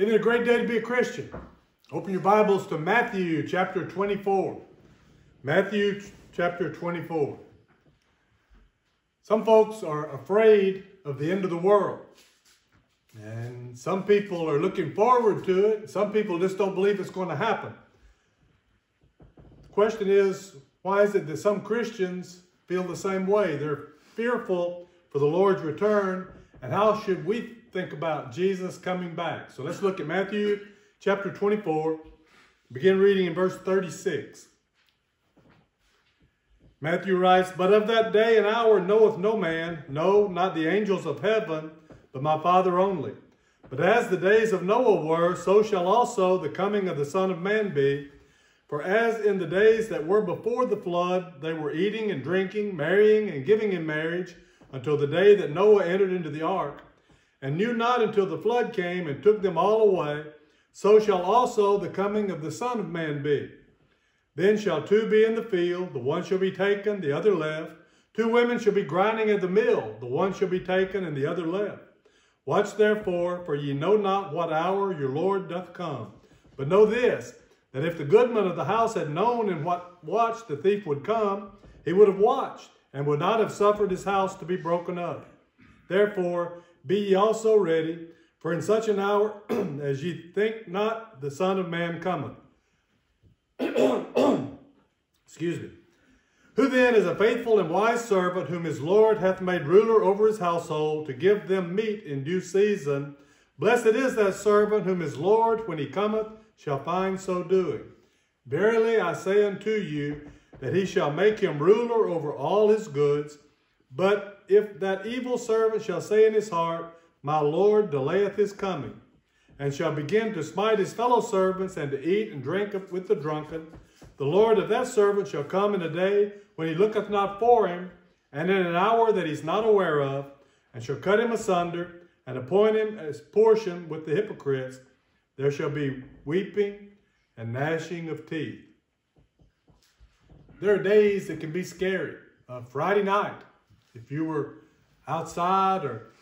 Isn't it a great day to be a Christian? Open your Bibles to Matthew chapter 24. Matthew chapter 24. Some folks are afraid of the end of the world. And some people are looking forward to it. Some people just don't believe it's going to happen. The question is, why is it that some Christians feel the same way? They're fearful for the Lord's return. And how should we think about Jesus coming back? So let's look at Matthew chapter 24. Begin reading in verse 36. Matthew writes, But of that day and hour knoweth no man, no, not the angels of heaven, but my Father only. But as the days of Noah were, so shall also the coming of the Son of Man be. For as in the days that were before the flood, they were eating and drinking, marrying and giving in marriage, until the day that Noah entered into the ark, and knew not until the flood came and took them all away, so shall also the coming of the Son of Man be. Then shall two be in the field, the one shall be taken, the other left. Two women shall be grinding at the mill, the one shall be taken, and the other left. Watch therefore, for ye know not what hour your Lord doth come. But know this, that if the goodman of the house had known in what watch the thief would come, he would have watched, and would not have suffered his house to be broken up. Therefore, be ye also ready, for in such an hour as ye think not, the Son of Man cometh. Excuse me. Who then is a faithful and wise servant whom his Lord hath made ruler over his household to give them meat in due season? Blessed is that servant whom his Lord, when he cometh, shall find so doing. Verily I say unto you, that he shall make him ruler over all his goods. But if that evil servant shall say in his heart, My Lord delayeth his coming, and shall begin to smite his fellow servants, and to eat and drink with the drunken, the Lord of that servant shall come in a day when he looketh not for him, and in an hour that he is not aware of, and shall cut him asunder, and appoint him as portion with the hypocrites. There shall be weeping and gnashing of teeth. There are days that can be scary. Uh, Friday night, if you were outside or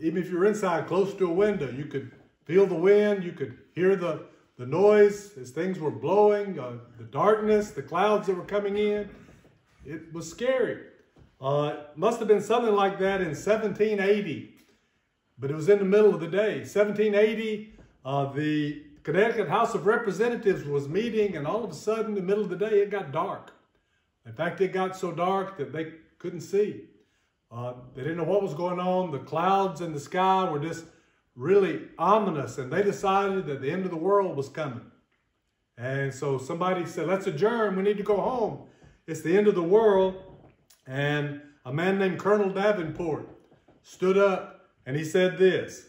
even if you're inside close to a window, you could feel the wind, you could hear the, the noise as things were blowing, uh, the darkness, the clouds that were coming in. It was scary. Uh, it must have been something like that in 1780, but it was in the middle of the day. 1780, uh, the Connecticut House of Representatives was meeting, and all of a sudden, in the middle of the day, it got dark. In fact, it got so dark that they couldn't see. Uh, they didn't know what was going on. The clouds in the sky were just really ominous, and they decided that the end of the world was coming. And so somebody said, let's adjourn. We need to go home. It's the end of the world. And a man named Colonel Davenport stood up and he said this,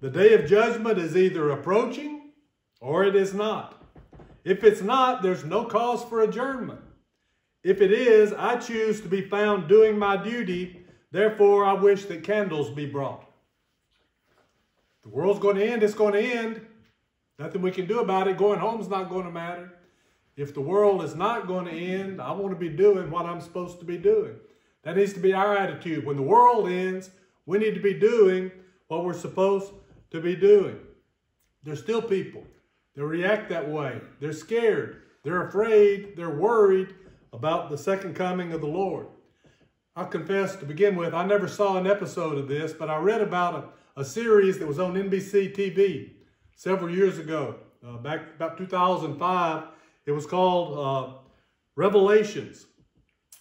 the day of judgment is either approaching or it is not. If it's not, there's no cause for adjournment. If it is, I choose to be found doing my duty. Therefore, I wish that candles be brought. The world's going to end. It's going to end. Nothing we can do about it. Going home's not going to matter. If the world is not going to end, I want to be doing what I'm supposed to be doing. That needs to be our attitude. When the world ends, we need to be doing what we're supposed to be doing. There's still people that react that way. They're scared. They're afraid. They're worried about the second coming of the Lord. I confess to begin with, I never saw an episode of this, but I read about a, a series that was on NBC TV several years ago, uh, back about 2005. It was called uh, Revelations.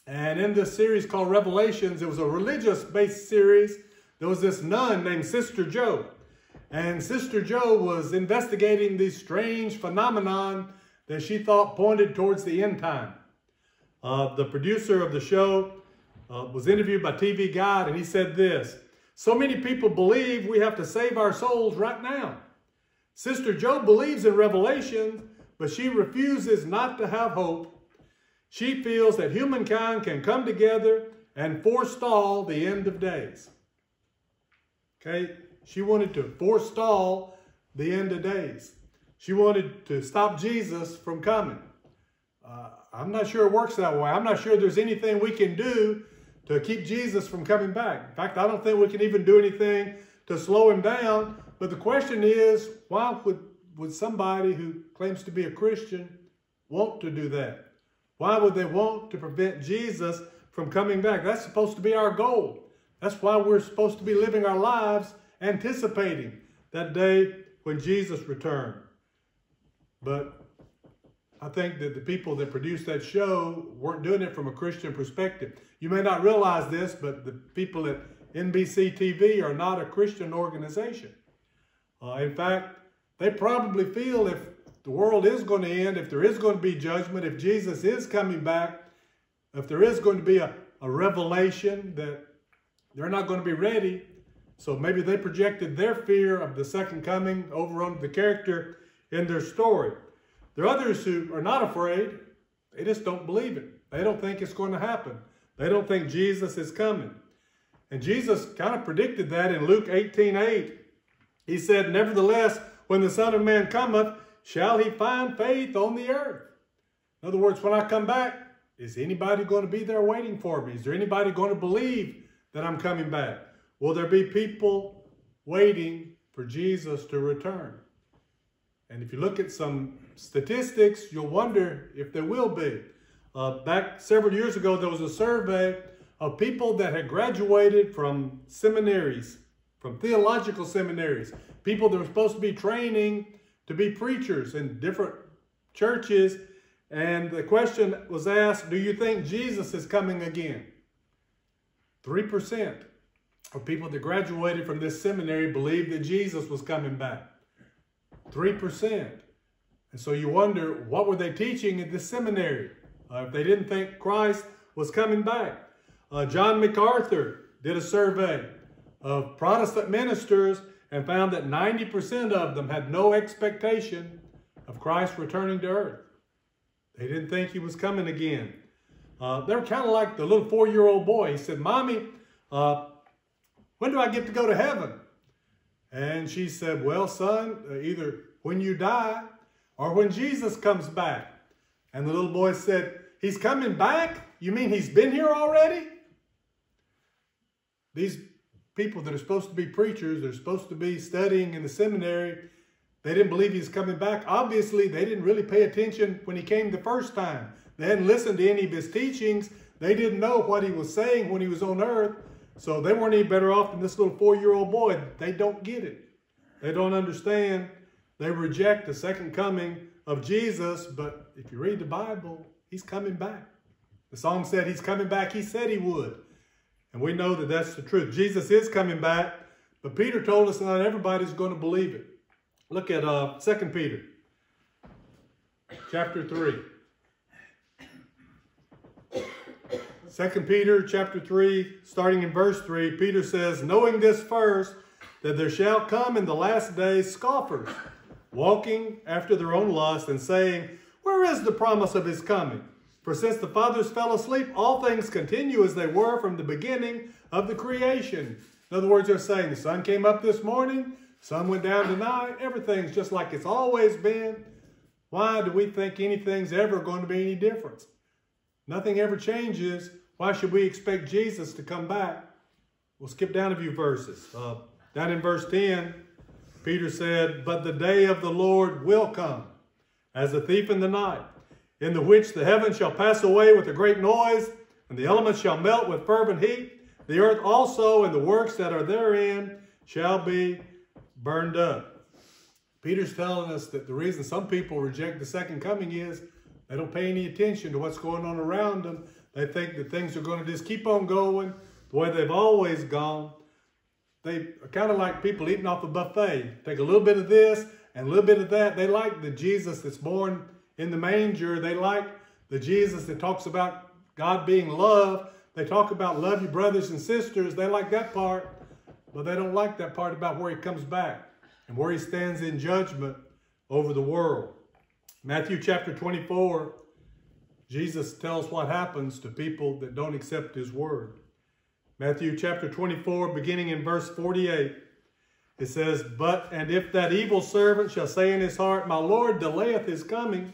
And in this series called Revelations, it was a religious-based series. There was this nun named Sister Joe. And Sister Joe was investigating these strange phenomenon that she thought pointed towards the end time. Uh, the producer of the show uh, was interviewed by TV Guide, and he said this, so many people believe we have to save our souls right now. Sister Joe believes in Revelation, but she refuses not to have hope. She feels that humankind can come together and forestall the end of days. Okay, she wanted to forestall the end of days. She wanted to stop Jesus from coming. Uh, I'm not sure it works that way. I'm not sure there's anything we can do to keep Jesus from coming back. In fact, I don't think we can even do anything to slow him down. But the question is, why would, would somebody who claims to be a Christian want to do that? Why would they want to prevent Jesus from coming back? That's supposed to be our goal. That's why we're supposed to be living our lives anticipating that day when Jesus returned. But I think that the people that produced that show weren't doing it from a Christian perspective. You may not realize this, but the people at NBC TV are not a Christian organization. Uh, in fact, they probably feel if the world is going to end, if there is going to be judgment, if Jesus is coming back, if there is going to be a, a revelation that they're not going to be ready. So maybe they projected their fear of the second coming over on the character in their story. There are others who are not afraid. They just don't believe it. They don't think it's going to happen. They don't think Jesus is coming. And Jesus kind of predicted that in Luke 18, 8. He said, Nevertheless, when the Son of Man cometh, shall he find faith on the earth? In other words, when I come back, is anybody going to be there waiting for me? Is there anybody going to believe that I'm coming back? Will there be people waiting for Jesus to return? And if you look at some statistics, you'll wonder if there will be. Uh, back several years ago, there was a survey of people that had graduated from seminaries, from theological seminaries, people that were supposed to be training to be preachers in different churches. And the question was asked, do you think Jesus is coming again? 3% of people that graduated from this seminary believed that Jesus was coming back. 3%. And so you wonder, what were they teaching at this seminary uh, if they didn't think Christ was coming back? Uh, John MacArthur did a survey of Protestant ministers and found that 90% of them had no expectation of Christ returning to earth. They didn't think he was coming again. Uh, they were kind of like the little four-year-old boy. He said, Mommy, uh, when do I get to go to heaven? And she said, well, son, uh, either when you die or when Jesus comes back. And the little boy said, he's coming back? You mean he's been here already? These people that are supposed to be preachers, they're supposed to be studying in the seminary, they didn't believe he's coming back. Obviously, they didn't really pay attention when he came the first time. They hadn't listened to any of his teachings. They didn't know what he was saying when he was on earth. So they weren't any better off than this little four-year-old boy. They don't get it. They don't understand. They reject the second coming of Jesus. But if you read the Bible, he's coming back. The song said he's coming back. He said he would. And we know that that's the truth. Jesus is coming back. But Peter told us not everybody's going to believe it. Look at uh, 2 Peter chapter 3. 2 Peter chapter 3, starting in verse 3, Peter says, Knowing this first, that there shall come in the last days scoffers, walking after their own lust, and saying, Where is the promise of his coming? For since the fathers fell asleep, all things continue as they were from the beginning of the creation. In other words, they're saying the sun came up this morning, sun went down tonight, everything's just like it's always been. Why do we think anything's ever going to be any different? Nothing ever changes why should we expect Jesus to come back? We'll skip down a few verses. Uh, down in verse 10, Peter said, But the day of the Lord will come as a thief in the night, in the which the heavens shall pass away with a great noise, and the elements shall melt with fervent heat. The earth also and the works that are therein shall be burned up. Peter's telling us that the reason some people reject the second coming is they don't pay any attention to what's going on around them. They think that things are going to just keep on going the way they've always gone. They are kind of like people eating off a buffet. Take a little bit of this and a little bit of that. They like the Jesus that's born in the manger. They like the Jesus that talks about God being love. They talk about love your brothers and sisters. They like that part, but they don't like that part about where he comes back and where he stands in judgment over the world. Matthew chapter 24, Jesus tells what happens to people that don't accept his word. Matthew chapter 24, beginning in verse 48, it says, But, and if that evil servant shall say in his heart, My Lord delayeth his coming,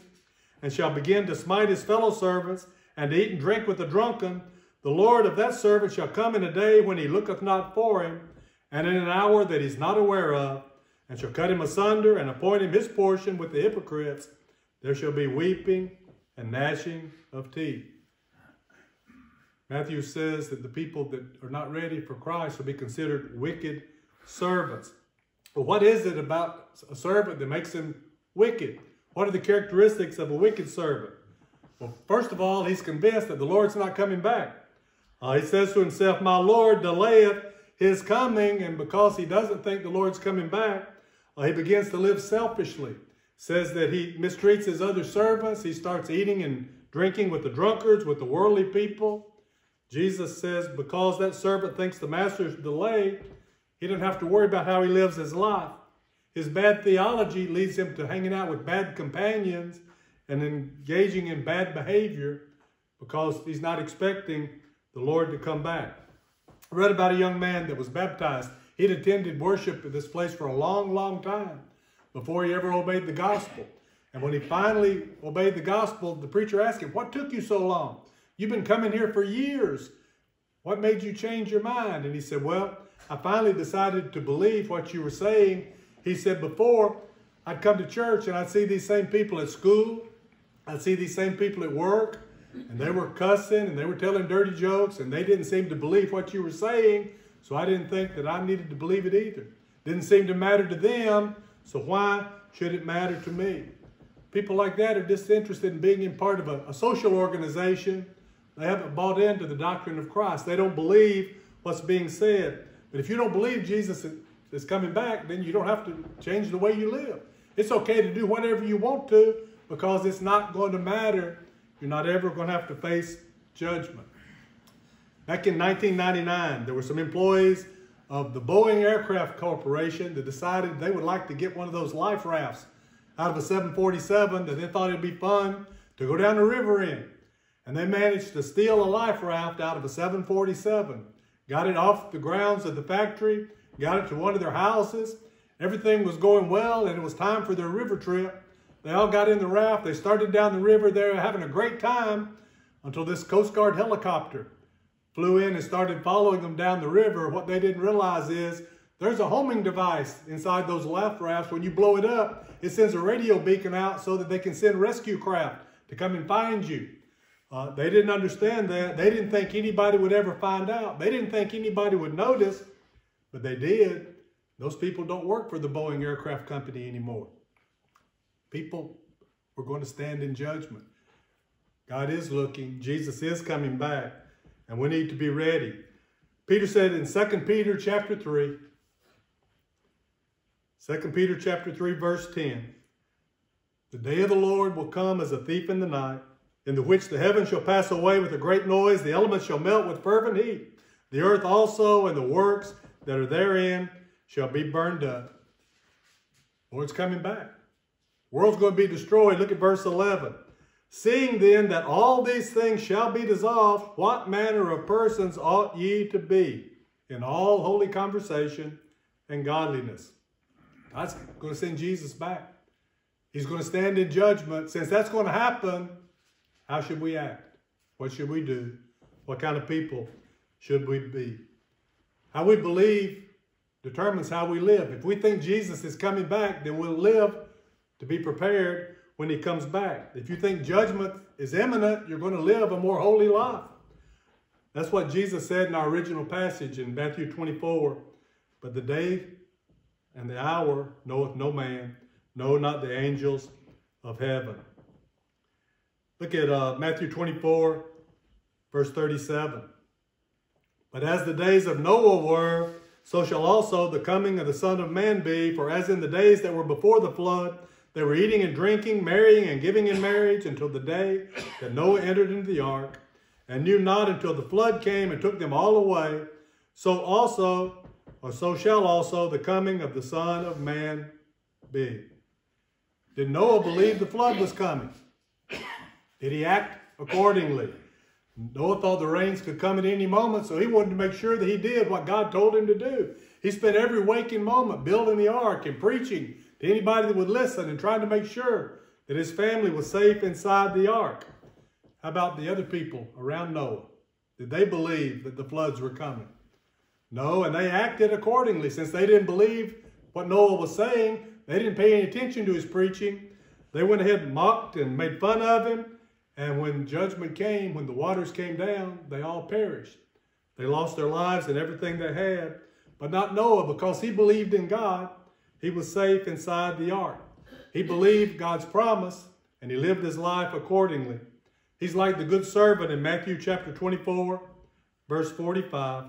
and shall begin to smite his fellow servants, and to eat and drink with the drunken, the Lord of that servant shall come in a day when he looketh not for him, and in an hour that he's not aware of, and shall cut him asunder and appoint him his portion with the hypocrites. There shall be weeping and gnashing of teeth. Matthew says that the people that are not ready for Christ will be considered wicked servants. But what is it about a servant that makes him wicked? What are the characteristics of a wicked servant? Well, first of all, he's convinced that the Lord's not coming back. Uh, he says to himself, My Lord delayeth his coming, and because he doesn't think the Lord's coming back, uh, he begins to live selfishly. Says that he mistreats his other servants. He starts eating and drinking with the drunkards, with the worldly people. Jesus says because that servant thinks the master's delayed, he doesn't have to worry about how he lives his life. His bad theology leads him to hanging out with bad companions and engaging in bad behavior because he's not expecting the Lord to come back. I read about a young man that was baptized. He'd attended worship at this place for a long, long time before he ever obeyed the gospel. And when he finally obeyed the gospel, the preacher asked him, What took you so long? You've been coming here for years. What made you change your mind? And he said, Well, I finally decided to believe what you were saying. He said, Before, I'd come to church and I'd see these same people at school, I'd see these same people at work, and they were cussing and they were telling dirty jokes, and they didn't seem to believe what you were saying. So I didn't think that I needed to believe it either. Didn't seem to matter to them, so why should it matter to me? People like that are disinterested in being in part of a, a social organization they haven't bought into the doctrine of Christ. They don't believe what's being said. But if you don't believe Jesus is coming back, then you don't have to change the way you live. It's okay to do whatever you want to because it's not going to matter. You're not ever going to have to face judgment. Back in 1999, there were some employees of the Boeing Aircraft Corporation that decided they would like to get one of those life rafts out of a 747 that they thought it'd be fun to go down the river in and they managed to steal a life raft out of a 747. Got it off the grounds of the factory, got it to one of their houses. Everything was going well, and it was time for their river trip. They all got in the raft. They started down the river. They were having a great time until this Coast Guard helicopter flew in and started following them down the river. What they didn't realize is there's a homing device inside those life rafts. When you blow it up, it sends a radio beacon out so that they can send rescue craft to come and find you. Uh, they didn't understand that. They didn't think anybody would ever find out. They didn't think anybody would notice, but they did. Those people don't work for the Boeing Aircraft Company anymore. People were going to stand in judgment. God is looking. Jesus is coming back, and we need to be ready. Peter said in 2 Peter chapter 3, 2 Peter chapter 3, verse 10, the day of the Lord will come as a thief in the night, in the which the heavens shall pass away with a great noise, the elements shall melt with fervent heat. The earth also and the works that are therein shall be burned up. Lord's coming back. World's going to be destroyed. Look at verse 11. Seeing then that all these things shall be dissolved, what manner of persons ought ye to be in all holy conversation and godliness? God's going to send Jesus back. He's going to stand in judgment. Since that's going to happen, how should we act? What should we do? What kind of people should we be? How we believe determines how we live. If we think Jesus is coming back, then we'll live to be prepared when he comes back. If you think judgment is imminent, you're going to live a more holy life. That's what Jesus said in our original passage in Matthew 24. But the day and the hour knoweth no man, no, not the angels of heaven. Look at uh, Matthew 24, verse 37. But as the days of Noah were, so shall also the coming of the Son of Man be. For as in the days that were before the flood, they were eating and drinking, marrying and giving in marriage until the day that Noah entered into the ark, and knew not until the flood came and took them all away. So also, or so shall also the coming of the Son of Man be. Did Noah believe the flood was coming? Did he act accordingly? Noah thought the rains could come at any moment, so he wanted to make sure that he did what God told him to do. He spent every waking moment building the ark and preaching to anybody that would listen and trying to make sure that his family was safe inside the ark. How about the other people around Noah? Did they believe that the floods were coming? No, and they acted accordingly. Since they didn't believe what Noah was saying, they didn't pay any attention to his preaching. They went ahead and mocked and made fun of him. And when judgment came, when the waters came down, they all perished. They lost their lives and everything they had. But not Noah, because he believed in God, he was safe inside the ark. He believed God's promise, and he lived his life accordingly. He's like the good servant in Matthew chapter 24, verse 45.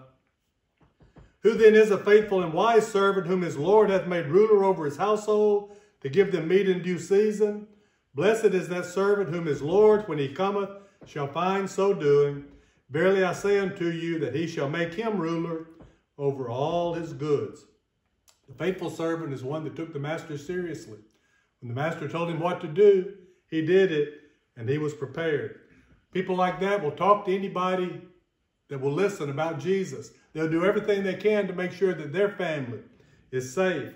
Who then is a faithful and wise servant whom his Lord hath made ruler over his household to give them meat in due season? Blessed is that servant whom his Lord, when he cometh, shall find so doing. Verily I say unto you that he shall make him ruler over all his goods. The faithful servant is one that took the master seriously. When the master told him what to do, he did it and he was prepared. People like that will talk to anybody that will listen about Jesus. They'll do everything they can to make sure that their family is safe.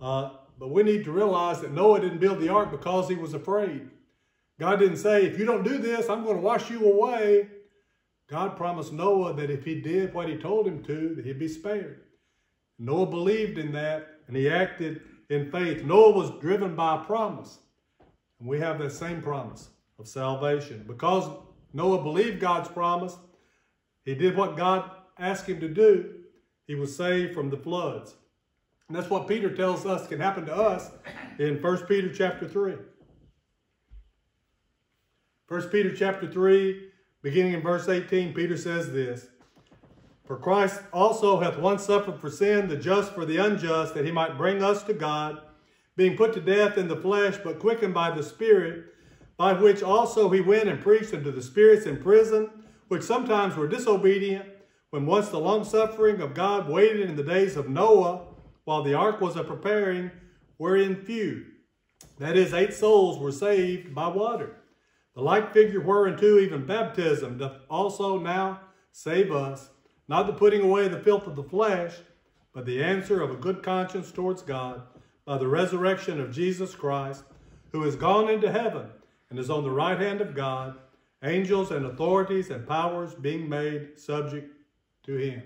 Uh, but we need to realize that Noah didn't build the ark because he was afraid. God didn't say, if you don't do this, I'm going to wash you away. God promised Noah that if he did what he told him to, that he'd be spared. Noah believed in that and he acted in faith. Noah was driven by a promise. And we have that same promise of salvation. Because Noah believed God's promise, he did what God asked him to do. He was saved from the floods. And that's what Peter tells us can happen to us in 1 Peter chapter 3. 1 Peter chapter 3, beginning in verse 18, Peter says this, For Christ also hath once suffered for sin, the just for the unjust, that he might bring us to God, being put to death in the flesh, but quickened by the Spirit, by which also he went and preached unto the spirits in prison, which sometimes were disobedient, when once the long suffering of God waited in the days of Noah, while the ark was a preparing, wherein few, that is, eight souls, were saved by water. The like figure whereunto even baptism doth also now save us, not the putting away the filth of the flesh, but the answer of a good conscience towards God by the resurrection of Jesus Christ, who is gone into heaven and is on the right hand of God, angels and authorities and powers being made subject to him.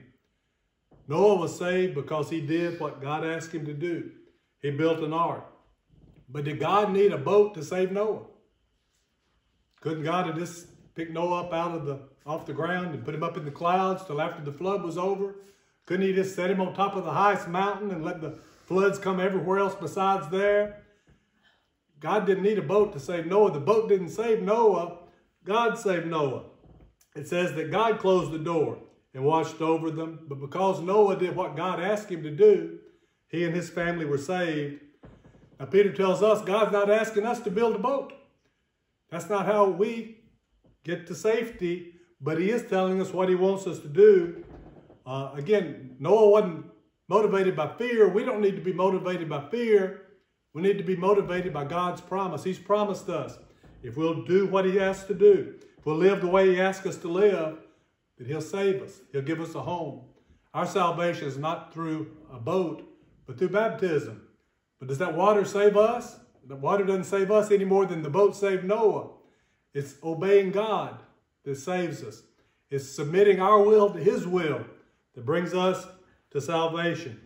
Noah was saved because he did what God asked him to do. He built an ark. But did God need a boat to save Noah? Couldn't God have just picked Noah up out of the off the ground and put him up in the clouds till after the flood was over? Couldn't he just set him on top of the highest mountain and let the floods come everywhere else besides there? God didn't need a boat to save Noah. The boat didn't save Noah. God saved Noah. It says that God closed the door and watched over them. But because Noah did what God asked him to do, he and his family were saved. Now, Peter tells us God's not asking us to build a boat. That's not how we get to safety, but he is telling us what he wants us to do. Uh, again, Noah wasn't motivated by fear. We don't need to be motivated by fear. We need to be motivated by God's promise. He's promised us if we'll do what he has to do, if we'll live the way he asks us to live, that he'll save us. He'll give us a home. Our salvation is not through a boat, but through baptism. But does that water save us? The water doesn't save us any more than the boat saved Noah. It's obeying God that saves us. It's submitting our will to his will that brings us to salvation.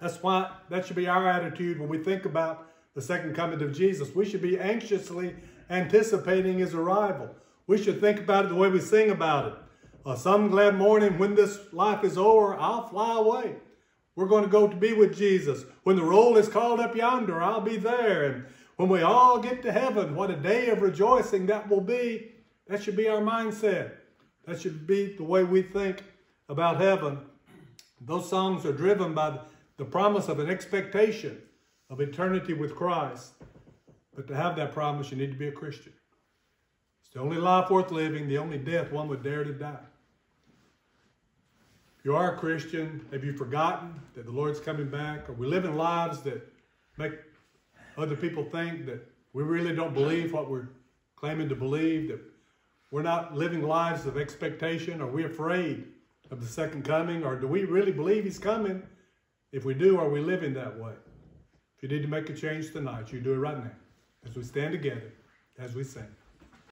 That's why that should be our attitude when we think about the second coming of Jesus. We should be anxiously anticipating his arrival. We should think about it the way we sing about it. Uh, some glad morning when this life is over, I'll fly away. We're going to go to be with Jesus. When the roll is called up yonder, I'll be there. And when we all get to heaven, what a day of rejoicing that will be. That should be our mindset. That should be the way we think about heaven. Those songs are driven by the promise of an expectation of eternity with Christ. But to have that promise, you need to be a Christian. It's the only life worth living, the only death one would dare to die you are a Christian, have you forgotten that the Lord's coming back? Are we living lives that make other people think that we really don't believe what we're claiming to believe, that we're not living lives of expectation? Are we afraid of the second coming? Or do we really believe he's coming? If we do, are we living that way? If you need to make a change tonight, you do it right now as we stand together, as we sing.